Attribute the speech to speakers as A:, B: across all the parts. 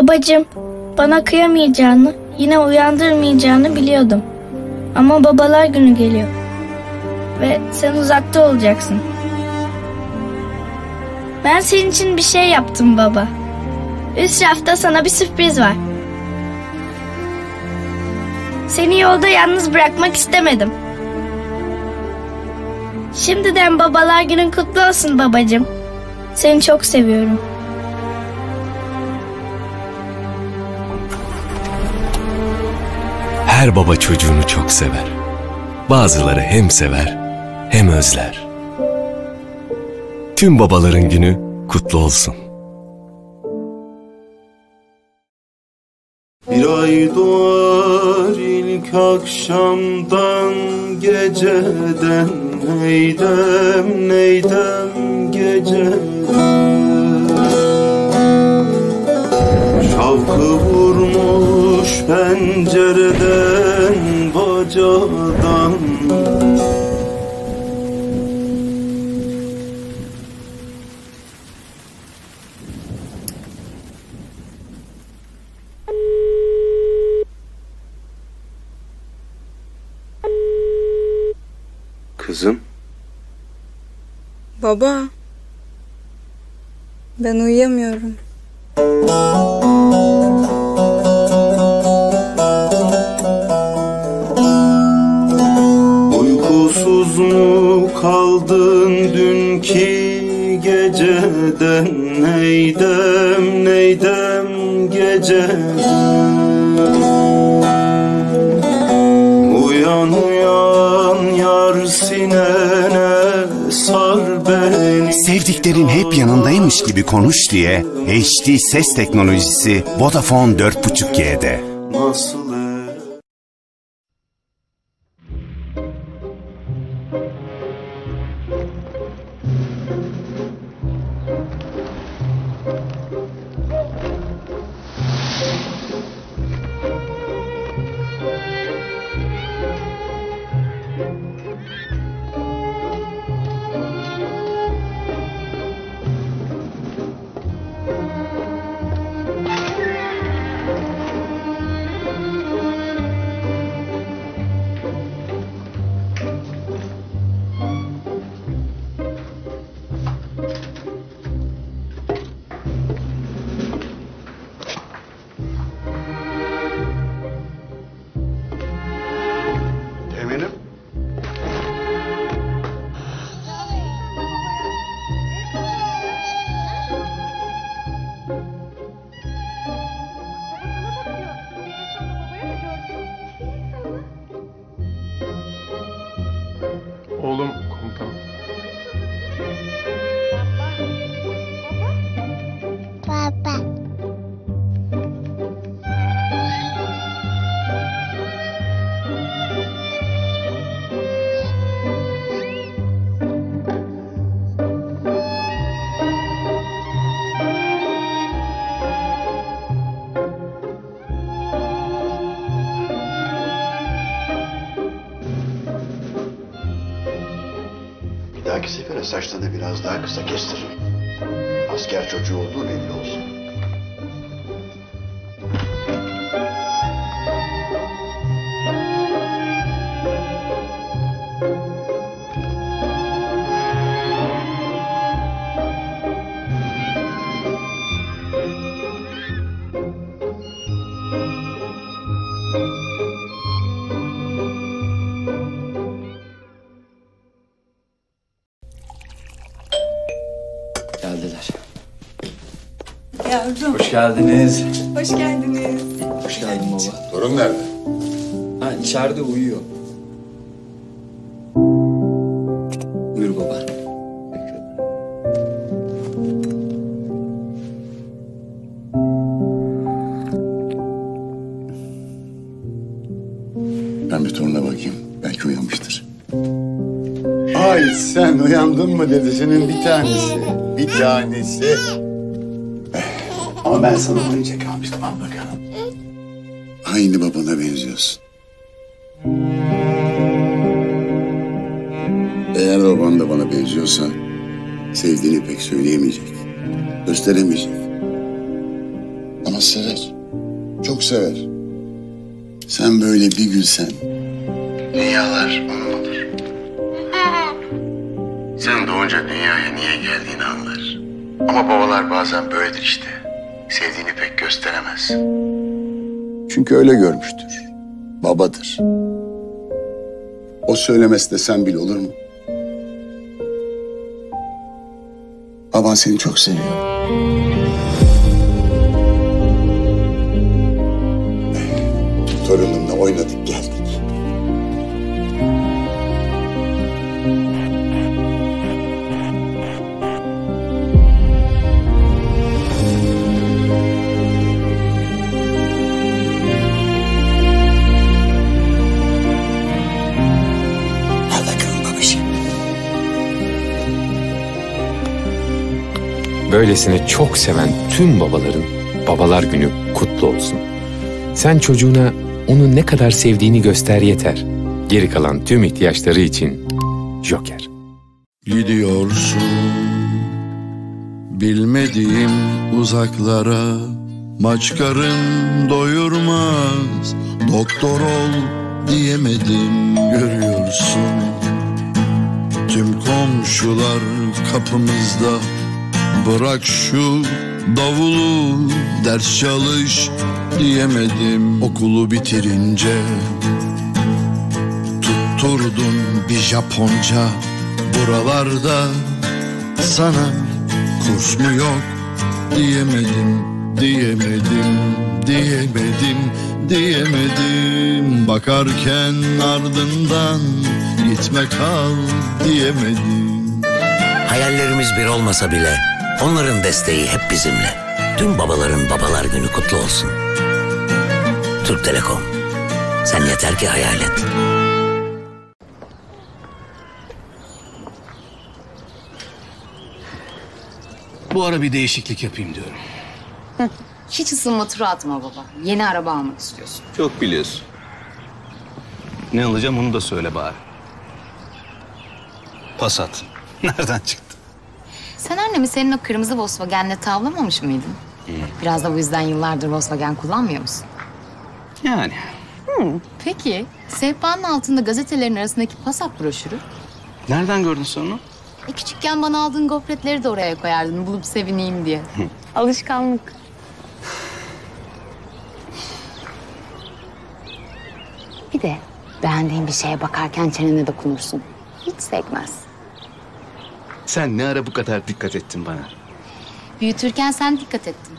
A: Babacığım, bana kıyamayacağını, yine uyandırmayacağını biliyordum. Ama babalar günü geliyor. Ve sen uzakta olacaksın. Ben senin için bir şey yaptım baba. Üst rafta sana bir sürpriz var. Seni yolda yalnız bırakmak istemedim. Şimdiden babalar günün kutlu olsun babacığım. Seni çok seviyorum.
B: Her baba çocuğunu çok sever. Bazıları hem sever hem özler. Tüm babaların günü kutlu olsun.
C: Bir ay doğar ilk akşamdan geceden Neydem neydem geceden Şavkı vurmuş pencereden bacadan Kızım
D: Baba. Ben uyuyamıyorum.
C: Mu kaldın dünkü geceden. Neydem neydem geceden Uyan uyan yar sinene sar beni.
E: Sevdiklerin hep yanındaymış gibi konuş diye HD ses teknolojisi Vodafone 4.5G'de.
C: Nasıl
F: dahaki sefere saçlarını biraz daha kısa kestiririm. Asker çocuğu olduğu belli olsun.
D: Yavrum.
G: Hoş geldiniz.
D: Hoş geldiniz.
G: Hoş geldin baba.
F: Torun nerede?
G: Ha içeride uyuyor. Buyur baba.
F: Ben bir toruna bakayım. Belki uyanmıştır. Ay sen uyandın mı dedesinin bir tanesi. Bir tanesi. Ama ben sana oyuncak almıştım. Al bakalım. Aynı babana benziyorsun. Eğer baban da bana benziyorsa sevdiğini pek söyleyemeyecek. Gösteremeyecek. Ama sever. Çok sever. Sen böyle bir gülsen. Dünyalar onun olur. Sen doğunca dünyaya niye geldiğini anlar. Ama babalar bazen böyledir işte. Sevdiğini pek gösteremez. Çünkü öyle görmüştür. Babadır. O söylemesi de sen bil olur mu? Baban seni çok seviyor. Torunumla oynadık geldik.
B: Böylesine çok seven tüm babaların babalar günü kutlu olsun. Sen çocuğuna onu ne kadar sevdiğini göster yeter. Geri kalan tüm ihtiyaçları için Joker.
H: Gidiyorsun bilmediğim uzaklara Maç karın doyurmaz doktor ol diyemedim görüyorsun Tüm komşular kapımızda bırak şu davulu ders çalış diyemedim. Okulu bitirince tutturdun bir Japonca. Buralarda sana kurs mu yok? Diyemedim diyemedim diyemedim diyemedim. Bakarken ardından gitme kal diyemedim.
I: Hayallerimiz bir olmasa bile onların desteği hep bizimle. Tüm babaların babalar günü kutlu olsun. Türk Telekom. Sen yeter ki hayal et.
J: Bu ara bir değişiklik yapayım diyorum.
K: Hiç ısınma turu atma baba. Yeni araba almak istiyorsun.
J: Çok biliyorsun. Ne alacağım onu da söyle bari. Passat. Nereden çıktı?
K: Sen annemi senin o kırmızı Volkswagen'le tavlamamış mıydın? Biraz da bu yüzden yıllardır Volkswagen kullanmıyor musun?
J: Yani.
K: Peki, sehpanın altında gazetelerin arasındaki Passat broşürü.
J: Nereden gördün sen onu?
K: E küçükken bana aldığın gofretleri de oraya koyardın bulup sevineyim diye. Alışkanlık. Bir de beğendiğin bir şeye bakarken çenene dokunursun. Hiç sekmez.
J: Sen ne ara bu kadar dikkat ettin bana?
K: Büyütürken sen dikkat ettin.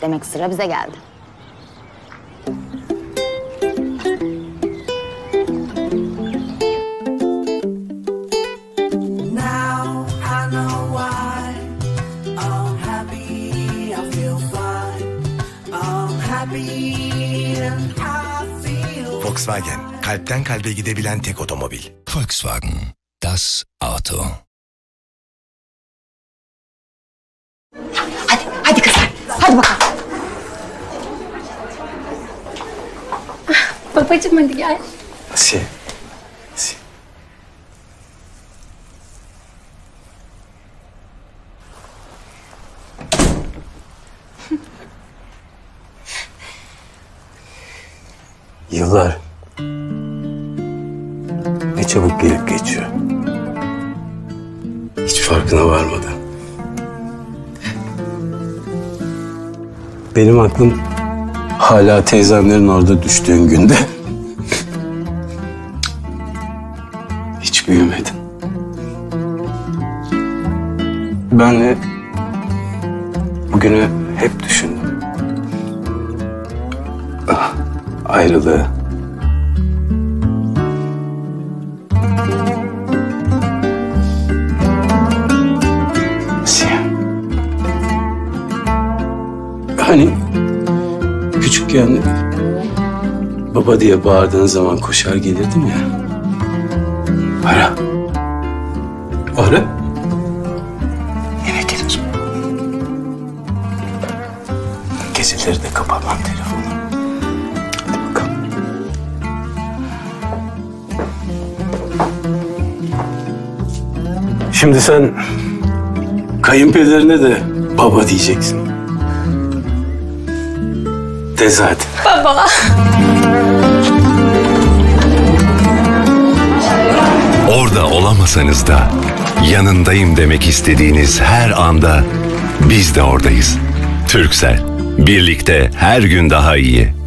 K: Demek sıra bize geldi.
L: Now I know why I'm happy, I feel fine. I'm happy and I feel
M: Volkswagen, kalpten kalbe gidebilen tek otomobil.
N: Volkswagen, das Auto.
K: Hadi kızlar, hadi bakalım.
O: Babacım hadi gel.
B: Asiye.
P: Yıllar ne çabuk gelip geçiyor. Hiç farkına varmadan. Benim aklım hala teyzemlerin orada düştüğün günde. Hiç büyümedim. Ben de bugünü hep düşündüm. Ah, ayrılığı. Baba diye bağırdığın zaman koşar gelirdim ya. Ara. Ara. Yine gelirim. Geceleri de kapatmam telefonu. Hadi bakalım. Şimdi sen kayınpederine de baba diyeceksin. De zaten.
K: Baba.
O: Orada olamasanız da yanındayım demek istediğiniz her anda biz de oradayız. Türksel. Birlikte her gün daha iyi.